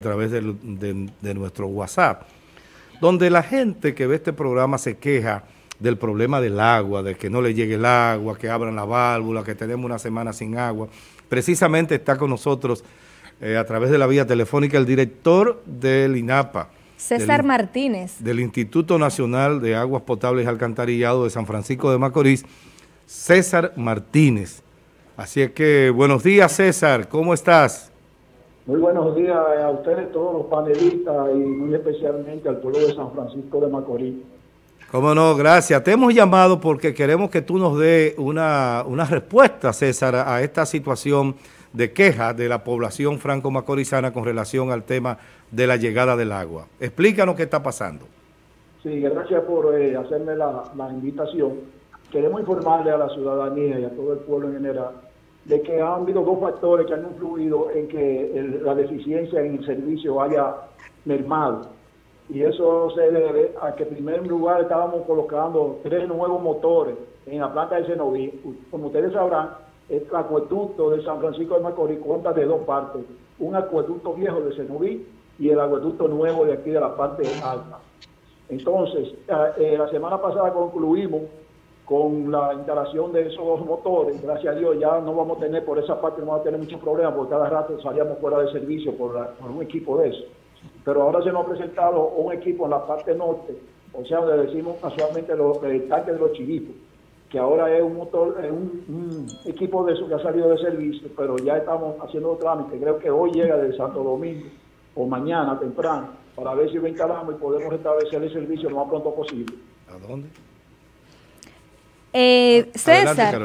a través de, de, de, nuestro WhatsApp, donde la gente que ve este programa se queja del problema del agua, de que no le llegue el agua, que abran la válvula, que tenemos una semana sin agua. Precisamente está con nosotros eh, a través de la vía telefónica el director del INAPA. César del, Martínez. Del Instituto Nacional de Aguas Potables y Alcantarillado de San Francisco de Macorís, César Martínez. Así es que, buenos días César, ¿cómo estás? Muy buenos días a ustedes, todos los panelistas, y muy especialmente al pueblo de San Francisco de Macorís. Cómo no, gracias. Te hemos llamado porque queremos que tú nos dé una, una respuesta, César, a esta situación de queja de la población franco-macorizana con relación al tema de la llegada del agua. Explícanos qué está pasando. Sí, gracias por eh, hacerme la, la invitación. Queremos informarle a la ciudadanía y a todo el pueblo en general de que han habido dos factores que han influido en que el, la deficiencia en el servicio haya mermado. Y eso se debe a que en primer lugar estábamos colocando tres nuevos motores en la planta de Cenoví. Como ustedes sabrán, el acueducto de San Francisco de Macorís cuenta de dos partes. Un acueducto viejo de Cenoví y el acueducto nuevo de aquí de la parte alta. Entonces, eh, la semana pasada concluimos con la instalación de esos dos motores, gracias a Dios ya no vamos a tener, por esa parte no vamos a tener muchos problemas, porque cada rato salíamos fuera de servicio por, la, por un equipo de eso. Pero ahora se nos ha presentado un equipo en la parte norte, o sea, donde decimos casualmente los, el tanque de los chivitos, que ahora es un motor, es un, un, equipo de eso que ha salido de servicio, pero ya estamos haciendo trámites. Creo que hoy llega de Santo Domingo, o mañana temprano, para ver si lo instalamos y podemos restablecer el servicio lo más pronto posible. ¿A dónde? Eh, César,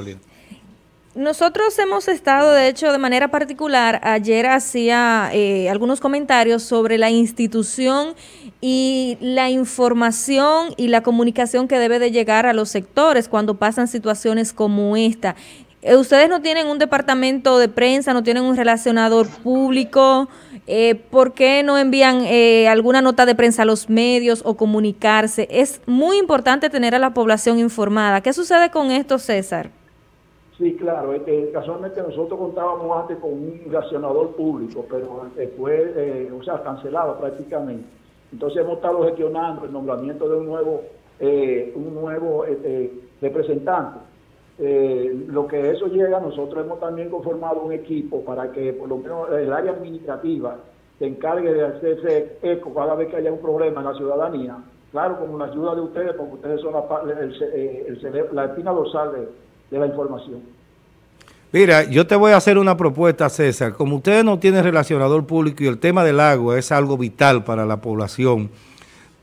nosotros hemos estado, de hecho, de manera particular, ayer hacía eh, algunos comentarios sobre la institución y la información y la comunicación que debe de llegar a los sectores cuando pasan situaciones como esta. Eh, Ustedes no tienen un departamento de prensa, no tienen un relacionador público. Eh, ¿Por qué no envían eh, alguna nota de prensa a los medios o comunicarse? Es muy importante tener a la población informada. ¿Qué sucede con esto, César? Sí, claro. Este, casualmente nosotros contábamos antes con un relacionador público, pero fue, eh, o sea, cancelado prácticamente. Entonces hemos estado gestionando el nombramiento de un nuevo, un nuevo representante eh, lo que eso llega, nosotros hemos también conformado un equipo para que por lo menos el área administrativa se encargue de hacerse eco cada vez que haya un problema en la ciudadanía. Claro, con la ayuda de ustedes, porque ustedes son la, el, la espina dorsal de, de la información. Mira, yo te voy a hacer una propuesta, César. Como ustedes no tienen relacionador público y el tema del agua es algo vital para la población,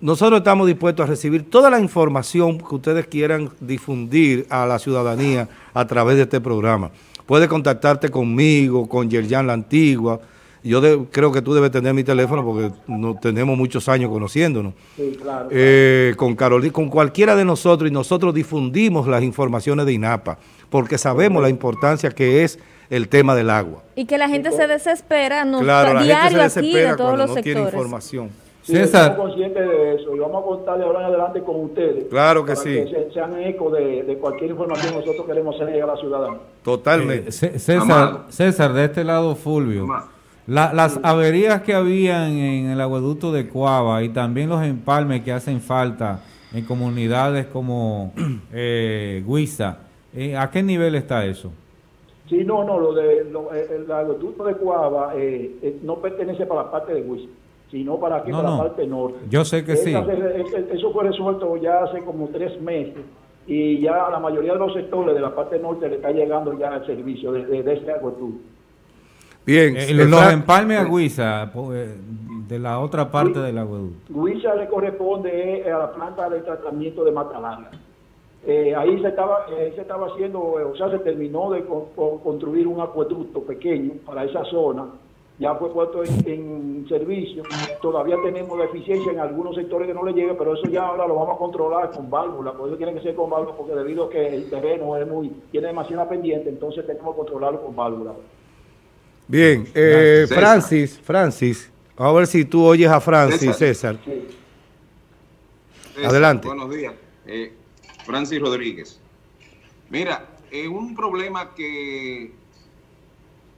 nosotros estamos dispuestos a recibir toda la información que ustedes quieran difundir a la ciudadanía a través de este programa. Puede contactarte conmigo, con Yerjan La Antigua. Yo de, creo que tú debes tener mi teléfono porque no, tenemos muchos años conociéndonos. Sí, claro, eh, con Carolina, con cualquiera de nosotros y nosotros difundimos las informaciones de INAPA porque sabemos la importancia que es el tema del agua. Y que la gente se desespera, no, claro, la diario gente se desespera aquí de todos cuando los no sectores. tiene información. Sí, César. Estamos conscientes de eso y vamos a contar de ahora en adelante con ustedes. Claro que para sí. Que se, sean eco de, de, cualquier información que nosotros queremos hacer llegar a la ciudadanía. Totalmente. Eh, César, César, de este lado, Fulvio. La, las sí. averías que habían en el agueducto de Cuava y también los empalmes que hacen falta en comunidades como eh, Guisa, eh, ¿a qué nivel está eso? Sí, no, no, lo de lo, el agueducto de Cuava eh, no pertenece para la parte de Guisa sino para aquí, no, para no. la parte norte. Yo sé que sí. Eso fue resuelto ya hace como tres meses y ya a la mayoría de los sectores de la parte norte le está llegando ya el servicio de, de, de este acueducto. Bien. Eh, los, empalmes a Guisa, de la otra parte del acueducto. Guisa le corresponde a la planta de tratamiento de Matalanga. Eh, ahí se estaba, eh, se estaba haciendo, o sea, se terminó de con, con construir un acueducto pequeño para esa zona ya fue puesto en, en, servicio. Todavía tenemos deficiencia en algunos sectores que no le llega, pero eso ya ahora lo vamos a controlar con válvula. Por eso tiene que ser con válvula, porque debido a que el terreno es muy, tiene demasiada pendiente, entonces tenemos que controlarlo con válvula. Bien, eh, Francis, Francis, a ver si tú oyes a Francis, César. César. Sí. César Adelante. Buenos días. Eh, Francis Rodríguez. Mira, eh, un problema que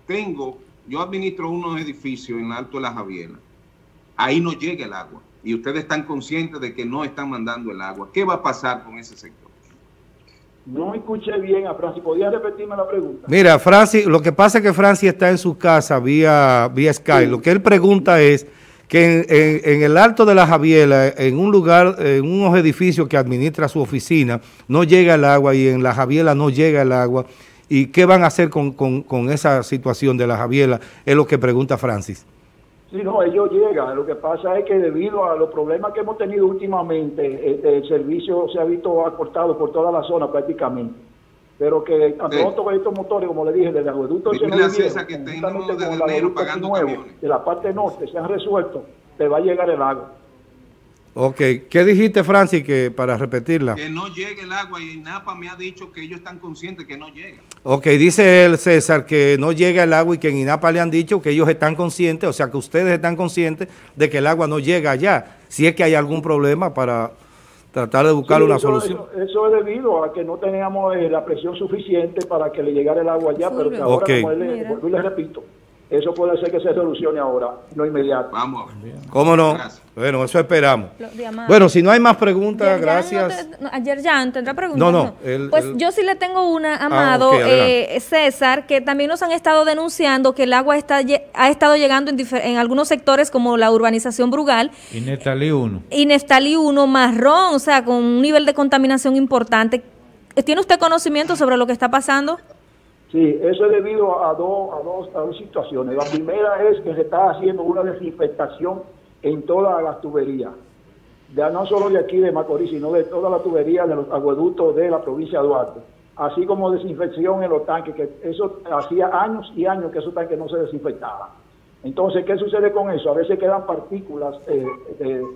tengo yo administro unos edificios en Alto de la Javiera ahí no llega el agua. Y ustedes están conscientes de que no están mandando el agua. ¿Qué va a pasar con ese sector? No escuché bien a Francis. ¿Podía repetirme la pregunta? Mira, Francis, lo que pasa es que Francis está en su casa vía, vía Sky. Lo que él pregunta es que en, el Alto de la Javiela, en un lugar, en unos edificios que administra su oficina, no llega el agua y en la Javiela no llega el agua. ¿Y qué van a hacer con, esa situación de la Javiela? Es lo que pregunta Francis. Sí, no, ellos llegan. Lo que pasa es que debido a los problemas que hemos tenido últimamente, este, el servicio se ha visto acortado por toda la zona prácticamente. Pero que tan pronto estos motores, como le dije, del acueducto nos que tenemos de, nuevo, de la parte norte se han resuelto, te va a llegar el agua. Ok, ¿qué dijiste, Francis, que para repetirla? Que no llegue el agua y NAPA me ha dicho que ellos están conscientes que no llega. Ok, dice el César que no llega el agua y que en INAPA le han dicho que ellos están conscientes, o sea que ustedes están conscientes de que el agua no llega allá. Si es que hay algún problema para tratar de buscar una solución. Eso, es debido a que no teníamos eh, la presión suficiente para que le llegara el agua allá, pero que ahora, como le repito, eso puede ser que se solucione ahora, no inmediato. Vamos. ¿Cómo no? Bueno, eso esperamos. Bueno, si no hay más preguntas, gracias. ayer ya tendrá preguntas. No, no. pues yo sí le tengo una, ah, Amado, eh, César, que también nos han estado denunciando que el agua está, ha estado llegando en, en algunos sectores como la urbanización Brugal. Inestali 1. Inestali 1, marrón, o sea, con un nivel de contaminación importante. ¿Tiene usted conocimiento sobre lo que está pasando? Sí, eso es debido a dos, a, dos, a dos situaciones. La primera es que se está haciendo una desinfectación en todas las tuberías, ya no solo de aquí de Macorís, sino de toda la tubería de los agueductos de la provincia de Duarte, así como desinfección en los tanques, que eso hacía años y años que esos tanques no se desinfectaban. Entonces, ¿qué sucede con eso? A veces quedan partículas eh, de,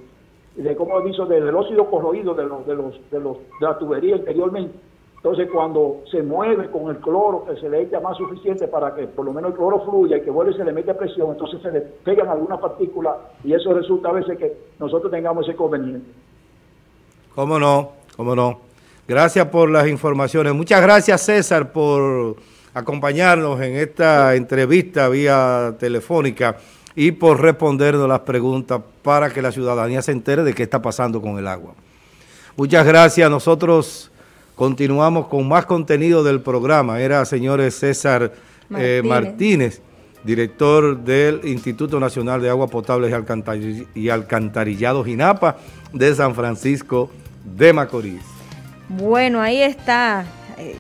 de, como dicho, del óxido corroído de, los, de, los, de, los, de la tubería anteriormente entonces, cuando se mueve con el cloro, que se le echa más suficiente para que por lo menos el cloro fluya y que vuelve y se le mete presión, entonces se le pegan algunas partículas y eso resulta a veces que nosotros tengamos ese conveniente. ¿Cómo no? ¿Cómo no? Gracias por las informaciones. Muchas gracias, César, por acompañarnos en esta entrevista vía telefónica y por respondernos las preguntas para que la ciudadanía se entere de qué está pasando con el agua. Muchas gracias. Nosotros Continuamos con más contenido del programa. Era, señores, César eh, Martínez, director del Instituto Nacional de Agua Potable y Alcantarillado Ginapa de San Francisco de Macorís. Bueno, ahí está